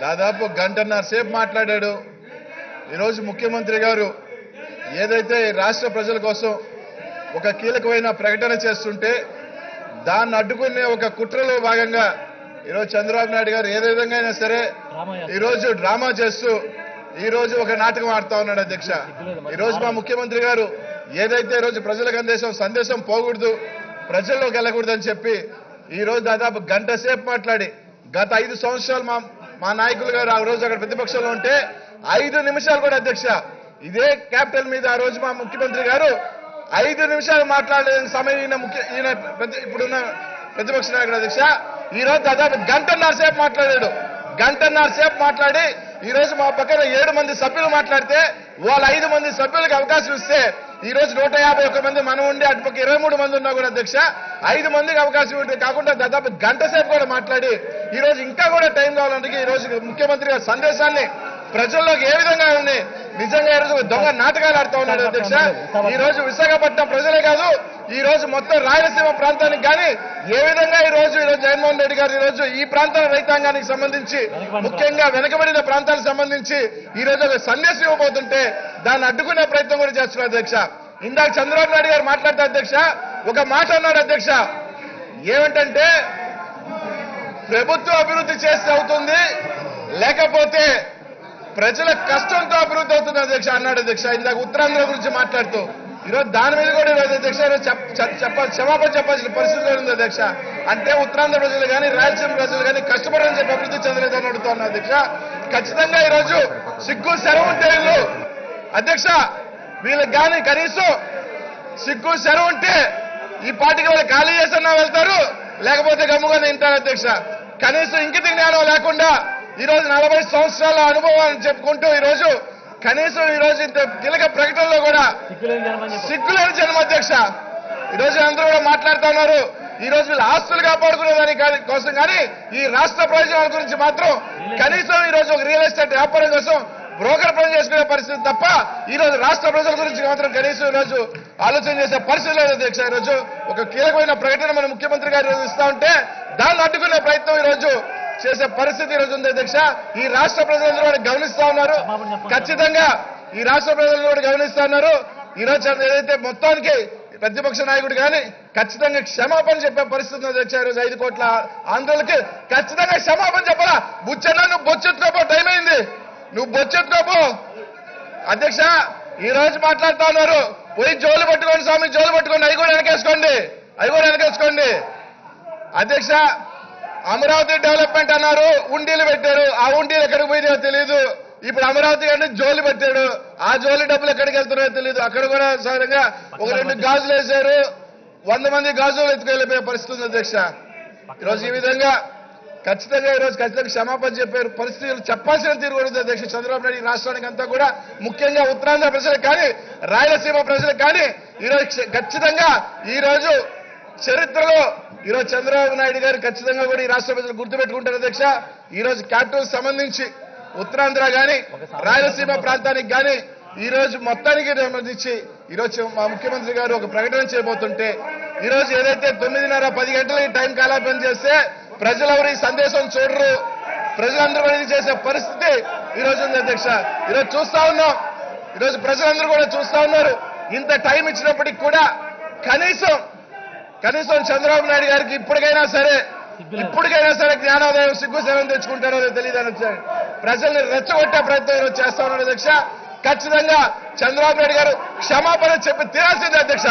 దాదాపు గంటన్నర సేపు మాట్లాడాడు. ఈరోజు ముఖ్యమంత్రి గారు ఏదైతే రాష్ట్ర ప్రజల కోసం ఒక కీలకమైన ప్రకటన చేస్తుంటే దాన్ని అడ్డుకునే ఒక కుట్రలో భాగంగా ఈరోజు చంద్రబాబు నాయుడు గారు ఏ విధంగా అయినా సరే ఈరోజు డ్రామా చేస్తూ ఈ రోజు ఒక నాటకం ఆడుతా ఉన్నాడు అధ్యక్ష. ఈ రోజు మా ముఖ్యమంత్రి గారు ఏదైతే ఈ రోజు ప్రజలకు అందేశం సందేశం పోకూడదు ప్రజల్లోకి వెళ్ళకూడదని చెప్పి ఈ రోజు దాదాపు గంట సేపు మాట్లాడి గత ఐదు సంవత్సరాలు మా మా నాయకులు గారు ఆ రోజు అక్కడ ప్రతిపక్షంలో ఉంటే ఐదు నిమిషాలు కూడా అధ్యక్ష. ఇదే క్యాపిటల్ మీద ఆ రోజు మా ముఖ్యమంత్రి గారు ఐదు నిమిషాలు మాట్లాడలేని సమయం ఈయన ముఖ్య ఈయన ఇప్పుడున్న ప్రతిపక్ష నాయకుడు అధ్యక్ష. ఈ రోజు దాదాపు గంటన్నర సేపు మాట్లాడాడు. గంటన్నర సేపు మాట్లాడి ఈ రోజు మా పక్కన ఏడు మంది సభ్యులు మాట్లాడితే వాళ్ళ ఐదు మంది సభ్యులకు అవకాశం ఇస్తే ఈ రోజు నూట యాభై ఒక్క మంది మనం ఉండి అటుపక్క ఇరవై మూడు మంది ఉన్నా కూడా అధ్యక్ష ఐదు మందికి అవకాశం ఉంటుంది కాకుండా దాదాపు గంట సేపు కూడా మాట్లాడి ఈ రోజు ఇంకా కూడా టైం కావాలంటే ఈ రోజు ముఖ్యమంత్రి గారి సందేశాన్ని ప్రజల్లోకి ఏ విధంగా ఉంది? నిజంగా ఈరోజు దొంగ నాటకాలు ఆడుతా ఉన్నాడు అధ్యక్ష. ఈ రోజు విశాఖపట్నం ప్రజలే కాదు ఈ రోజు మొత్తం రాయలసీమ ప్రాంతానికి కానీ ఏ విధంగా ఈ రోజు ఈరోజు రోజు జగన్మోహన్ రెడ్డి గారు ఈ రోజు ఈ ప్రాంతాల రైతాంగానికి సంబంధించి ముఖ్యంగా వెనుకబడిన ప్రాంతాలకు సంబంధించి ఈ రోజు ఒక సందేశం ఇవ్వబోతుంటే దాన్ని అడ్డుకునే ప్రయత్నం కూడా చేస్తున్నారు అధ్యక్ష. ఇందాక చంద్రబాబు నాయుడు గారు మాట్లాడితే అధ్యక్ష ఒక మాట అన్నాడు అధ్యక్ష. ఏమిటంటే ప్రభుత్వం అభివృద్ధి చేస్తే అవుతుంది లేకపోతే ప్రజల కష్టంతో అభివృద్ధి అవుతుంది అధ్యక్ష అన్నాడు అధ్యక్ష. ఇందాక ఉత్తరాంధ్ర గురించి మాట్లాడుతూ. ఈరోజు దాని మీద కూడా ఈరోజు అధ్యక్ష చెప్పాలి చెప్ప క్షమాపణ చెప్పాల్సిన పరిస్థితిలో ఉంది అధ్యక్ష. అంటే ఉత్తరాంధ్ర ప్రజలు కానీ రాయలసీమ ప్రజలు కానీ కష్టపడని చెప్పి అభివృద్ధి చెందలేదని అడుగుతున్నా అధ్యక్ష. ఖచ్చితంగా ఈరోజు సిగ్గు శరం ఉంటే వీళ్ళు అధ్యక్ష వీళ్ళకి కానీ కనీసం సిగ్గు శరం ఉంటే ఈ పార్టీకి వాళ్ళు ఖాళీ చేసన్నా వెళ్తారు. లేకపోతే గమ్ముగానే వింటారు అధ్యక్ష. కనీసం ఇంకిత జ్ఞానం లేకుండా ఈ రోజు నలభై సంవత్సరాల అనుభవాన్ని చెప్పుకుంటూ ఈ రోజు కనీసం ఈ రోజు ఇంత కీలక ప్రకటనలో కూడా సిగ్గులేని జనమని చెప్పు. సిగ్గులేని జన్మ అధ్యక్ష ఈ రోజు అందరూ కూడా మాట్లాడుతా ఉన్నారు ఈ రోజు వీళ్ళ ఆస్తులు కాపాడుకునే దాని కానీ- కోసం కానీ ఈ రాష్ట్ర ప్రయోజనాల గురించి మాత్రం కనీసం ఈ రోజు ఒక రియల్ ఎస్టేట్ వ్యాపారం కోసం బ్రోకర్ పని చేసుకునే పరిస్థితి తప్ప ఈ రోజు రాష్ట్ర ప్రజల గురించి మాత్రం కనీసం ఈ రోజు ఆలోచన చేసే పరిస్థితి లేదు అధ్యక్ష ఈ రోజు ఒక కీలకమైన ప్రకటన మన ముఖ్యమంత్రి గారు ఈరోజు ఇస్తా ఉంటే దాన్ని అడ్డుకునే ప్రయత్నం ఈ రోజు చేసే పరిస్థితి ఈ రోజు ఉంది అధ్యక్ష. ఈ రాష్ట్ర ప్రజలందరూ కూడా గమనిస్తా ఉన్నారు. ఖచ్చితంగా ఈ రాష్ట్ర ప్రజలు కూడా గమనిస్తా ఉన్నారు. ఈ రోజు ఏదైతే మొత్తానికి ప్రతిపక్ష నాయకుడు కానీ ఖచ్చితంగా క్షమాపణ చెప్పే పరిస్థితి ఉంది అధ్యక్ష. ఈ రోజు ఐదు కోట్ల ఆంధ్రులకి ఖచ్చితంగా క్షమాపణ చెప్పాలా బుచ్చన్న నువ్వు బొచ్చెత్తుకోపో టైం అయింది. నువ్వు బొచ్చెత్తుకోపో అధ్యక్ష ఈ రోజు మాట్లాడుతా ఉన్నారు. పోయి జోలు పట్టుకోండి స్వామి జోలు పట్టుకోండి. అవి కూడా వెనకేసుకోండి. అవి కూడా వెనకేసుకోండి. అధ్యక్ష అమరావతి డెవలప్మెంట్ అన్నారు. ఉండీలు పెట్టారు. ఆ ఉండీలు ఎక్కడికి పోయినాయో తెలియదు ఇప్పుడు అమరావతి అంటే జోలి పెట్టాడు. ఆ జోలి డబ్బులు ఎక్కడికి వెళ్తున్నాయో తెలియదు అక్కడ కూడా సహజంగా ఒక రెండు గాజులు వేశారు. వంద మంది గాజులు ఎత్తుకెళ్ళిపోయే పరిస్థితి ఉంది అధ్యక్ష. ఈరోజు ఈ విధంగా ఖచ్చితంగా ఈ రోజు ఖచ్చితంగా క్షమాపణ చెప్పారు. పరిస్థితులు చెప్పాల్సిన తీరు కూడా ఉంది అధ్యక్ష. చంద్రబాబు నాయుడు ఈ రాష్ట్రానికి అంతా కూడా ముఖ్యంగా ఉత్తరాంధ్ర ప్రజలకు కానీ రాయలసీమ ప్రజలకు కానీ ఈ రోజు క్ష- ఖచ్చితంగా ఈ రోజు చరిత్రలో ఈ రోజు చంద్రబాబు నాయుడు గారు ఖచ్చితంగా కూడా ఈ రాష్ట్ర ప్రజలు గుర్తుపెట్టుకుంటారు అధ్యక్ష. ఈ రోజు క్యాపిటల్ సంబంధించి ఉత్తరాంధ్ర కానీ రాయలసీమ ప్రాంతానికి కానీ ఈ రోజు మొత్తానికి సంబంధించి ఈరోజు మా ముఖ్యమంత్రి గారు ఒక ప్రకటన చేయబోతుంటే ఈరోజు ఏదైతే తొమ్మిదిన్నర పది గంటలకి టైం కాలాపం చేస్తే ప్రజలెవరు ఈ సందేశం చూడరు. ప్రజలందరూ ఇది చేసే పరిస్థితి ఈ రోజు ఉంది అధ్యక్ష. ఈరోజు చూస్తా ఉన్నాం. ఈరోజు ప్రజలందరూ కూడా చూస్తా ఉన్నారు. ఇంత టైం ఇచ్చినప్పటికి కూడా కనీసం కనీసం చంద్రబాబు నాయుడు గారికి ఇప్పటికైనా సరే ఇప్పటికైనా సరే జ్ఞానోదయం సిగ్గు సేవం తెచ్చుకుంటారో తెలియదు అని ప్రజల్ని రెచ్చగొట్టే ప్రయత్నం ఈరోజు చేస్తా ఉన్నారు అధ్యక్ష. ఖచ్చితంగా చంద్రబాబు నాయుడు గారు క్షమాపణ చెప్పి తీరాల్సిందే అధ్యక్ష.